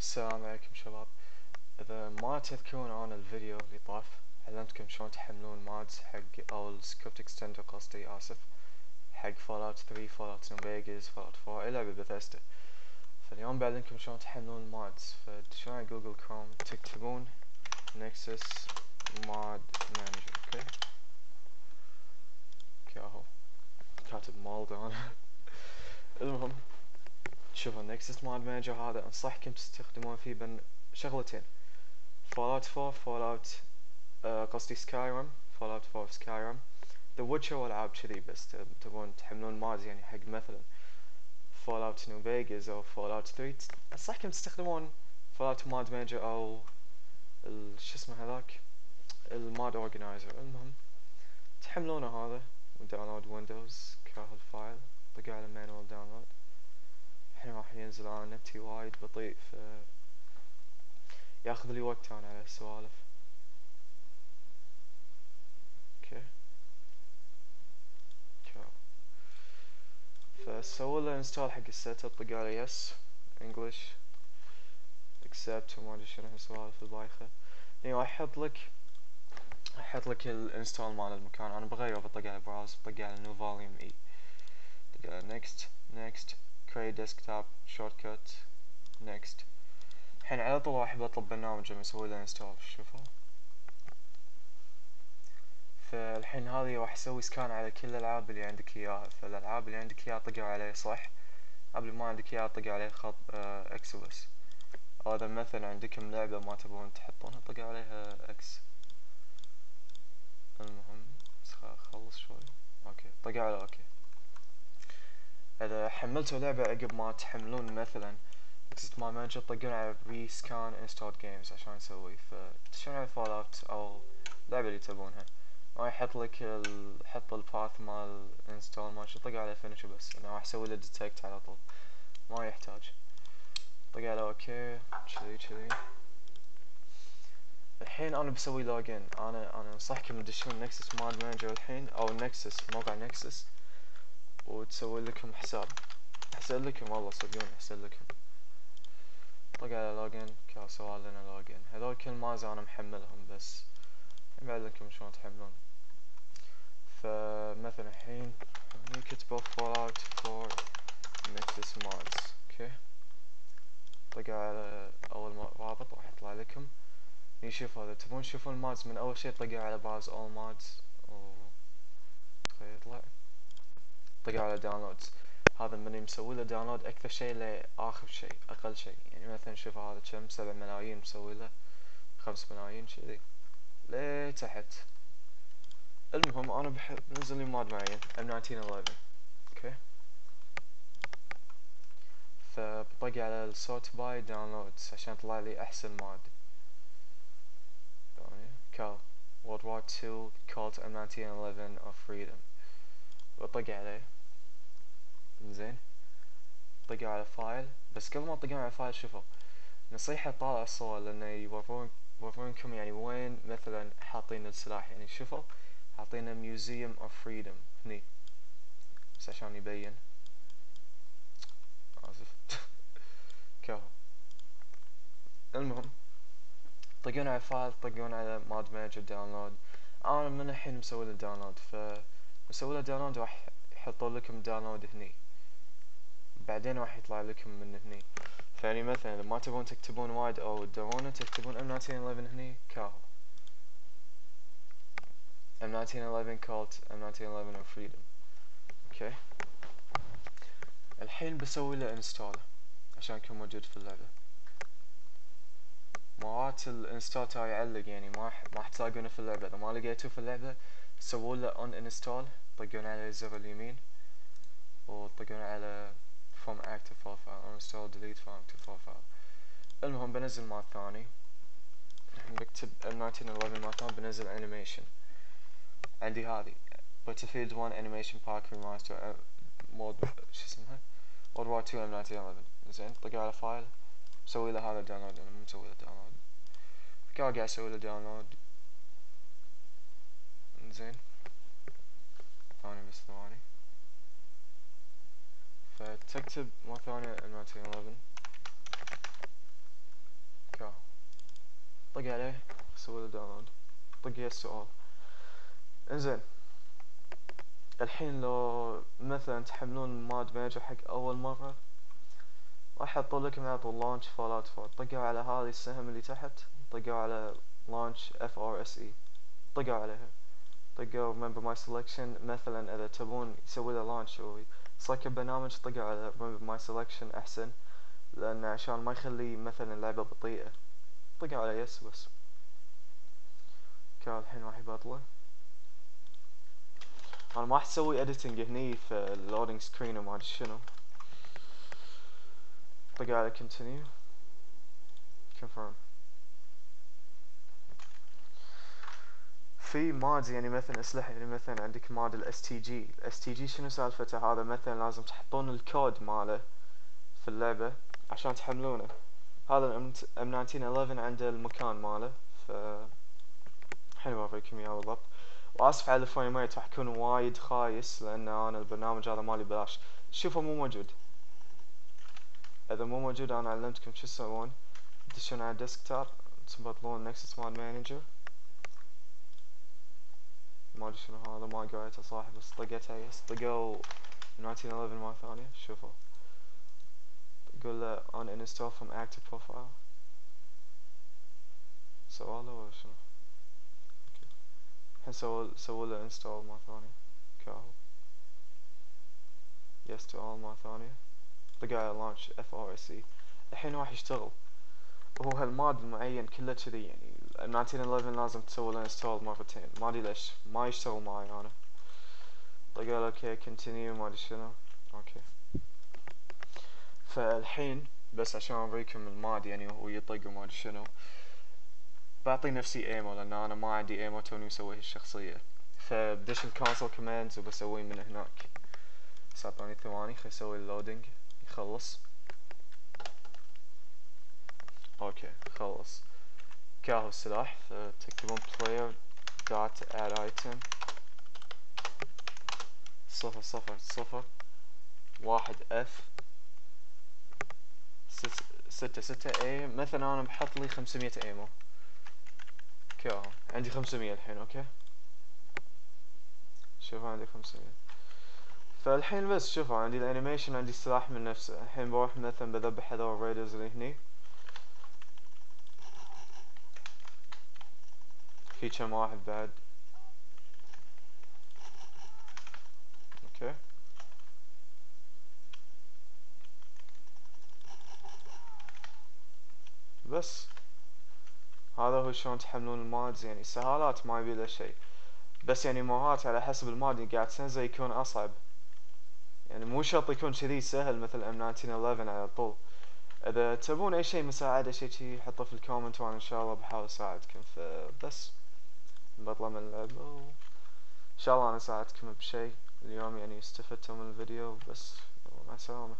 السلام عليكم شباب. إذا ما تذكرون أنا الفيديو اللي طاف علمتكم شلون تحملون mods حق أو ال script extender قصدي آسف حق Fallout 3 Fallout New Vegas Fallout 4 إلى بثيستا فاليوم بعلمكم شلون تحملون ال mods فتدشون على Google Chrome تكتبون Nexus Mod Manager okay؟ كاهو كاتب مالد أنا. المهم. شوفوا Nexus Mod Manager هذا انصحكم تستخدمون فيه بين شغلتين. Fallout 4 Fallout قصدي Skyrim Fallout 4 Skyrim The Witcher والعاب كذي بس تبون تحملون mods يعني حق مثلا Fallout New Vegas أو Fallout 3 انصحكم تستخدمون Fallout Mod Manager أو شو اسمه هذاك؟ ال Mod Organizer المهم تحملونه هذا و download Windows كاهو ال file طق على manual download الحين راح ينزل أنا نتي وايد بطيء ف ياخذ لي وقت أنا على السوالف. أوكي. فسوي له install حق ال setup على yes English accept وما أدري شنو هالسوالف البايخة. يعني راح يحط لك أحط لك ال install مال المكان. أنا بغير بطق على browse بطق على New Volume E. طق على next next create desktop shortcut next. الحين على طول راح ببطل برنامج لما له install شوفوا. فالحين هذه راح أسوي scan على كل الألعاب اللي عندك إياها. فالألعاب اللي عندك إياها طق عليه صح؟ قبل ما عندك إياها طق عليه خط X بس أو اذا مثلا عندكم لعبة ما تبون تحطونها طق عليها X المهم بس خلص شوي. okay طق على okay. إذا حملتوا لعبة عقب ما تحملون مثلا exit mod manager طقون على rescan installed games عشان يسوي فتشون على Fallout أو اللعبة اللي تبونها. ما يحط لك ال... حط ال path مال install مال طق على finish بس أنا راح أسوي له detect على طول. ما يحتاج. طق على okay كذي كذي. الحين أنا بسوي login أنا أنا أنصحكم تدشون Nexus Manager الحين أو Nexus موقع Nexus وتسوي لكم حساب. أحسن لكم والله صدقوني أحسن لكم. طق على login كسوال لنا login هذول كل mods أنا محملهم بس. بعلمكم شلون تحملون. فمثلا الحين هني كتبوا Fallout 4 Nexus Mods okay. طق على أول رابط راح يطلع لكم. يشوف هذا. تبون تشوفون ال mods من أول شي؟ طقوا على browse all mods و يطلع طقوا على downloads هذا من مسوي له download أكثر شيء لآخر شيء أقل شيء. يعني مثلا شوف هذا كم؟ سبع ملايين مسوي له. خمس ملايين كذي ليه تحت؟ المهم أنا بحب نزل لي mod معين. M 1911 okay؟ فبطق على ال sort by downloads عشان يطلع لي أحسن mod كال World War II Colt M1911 of Freedom. بطق عليه. زين طقوا على file. بس قبل ما تطقون على file شوفوا نصيحة طالع الصور لأنه يورون يورونكم يعني وين مثلا حاطين السلاح. يعني شوفوا حاطينه Museum of Freedom هني. بس عشان يبين. آسف. كهو. المهم طقون على file طقون على mod manager download أنا من الحين مسوي له download ف مسوي له download راح يحطوا لكم download هني. بعدين راح يطلع لكم من هني. فيعني مثلا إذا ما تبون تكتبون وايد أو تدورونه تكتبون M 1911 هني كاهو M 1911 Colt M 1911 of Freedom okay الحين بسوي له install عشان يكون موجود في اللعبة. مرات ال install تاعي يعلق يعني ما ما تلاقونه في اللعبة. إذا ما لقيته في اللعبة سووا له uninstall طقون على الزر اليمين وطقون على from active file file uninstall delete from active file. المهم بنزل مال ثاني الحين بكتب M1911 مال ثاني بنزل animation. عندي هذه. Battlefield 1 animation park remaster مود شو اسمها؟ World War 2 M1911 زين طق على فايل مسوي له هذا داونلود أنا مو مسوي له داونلود قاعد أسوي له داونلود زين. ثاني بس ثواني فتكتب مرة ثانية 1911 طق عليه سوي له download طق السؤال انزين الحين لو مثلا تحملون mod manager حق أول مرة راح يحط لكم على طول launch Fallout 4 طقوا على هذه السهم اللي تحت طقوا على launch F R S E طقوا عليها. طقوا remember my selection? مثلا اذا تبون يسوي له launch ويسكر برنامج طقوا على remember my selection احسن لأن عشان ما يخلي مثلا اللعبة بطيئة طقوا على yes بس كان الحين راح يبطله أنا ما راح أسوي editing هني في ال loading screen وما ادري شنو طق على continue. Confirm. في mod يعني مثلا أسلحة يعني مثلا عندك mod ال STG ال STG شنو سالفته؟ هذا مثلا لازم تحطون الكود ماله في اللعبة عشان تحملونه. هذا M 1911 عنده المكان ماله ف الحين بوريكم إياه بالضبط وآسف على ال frame rate راح يكون وايد خايس لأن أنا البرنامج هذا مالي بلاش شوفوا مو موجود. إذا مو موجود أنا علمتكم شو تسوون تدشون على ال desktop تبطلون Nexus مال manager ما ادري شنو هذا؟ ما قريته صح بس طقيتها yes طقوا 1911 مرة ثانية. شوفوا قول له on install from active profile. سواله ولا شنو؟ الحين سووا سووا له install مرة ثانية. كاهو. yes to all مرة ثانية. طق على launch F ار اس اي الحين راح يشتغل. وهو هال mod المعين كله كذي يعني 1911 لازم تسوي له install مرتين ما ادري ليش ما يشتغل معي أنا طق على okay continue ما ادري شنو okay فالحين بس عشان أوريكم ال mod يعني وهو يطق وما أدري شنو. بعطي نفسي ammo لأن أنا ما عندي ammo توني مسوي الشخصية. فبدش ال console commands وبسويه من هناك. بس ثواني خلي أسوي ال loading يخلص. okay خلص. كاهو السلاح فتكتبون player dot add item. صفر صفر صفر. واحد F ستة ستة A مثلا أنا بحط لي خمسمية ammo okay عندي خمسمية الحين okay؟ شوف عندي خمسمية. فالحين بس شوفوا عندي ال animation عندي السلاح من نفسه. الحين بروح مثلا بذبح هذول ال raiders اللي هني. في كم واحد بعد؟ okay. بس. هذا هو شلون تحملون ال mods يعني سهالات ما يبي له شيء. بس يعني مو هات على حسب ال mod اللي قاعد تنزل يكون أصعب. يعني مو شرط يكون كذي سهل مثل M 1911 على طول. إذا تبون أي شيء مساعدة شيء شي حطه في ال comment وأنا إن شاء الله بحاول أساعدكم. فبس بطلع من اللعبة و... إن شاء الله أنا ساعدتكم بشيء. اليوم يعني استفدتوا من الفيديو بس مع السلامة.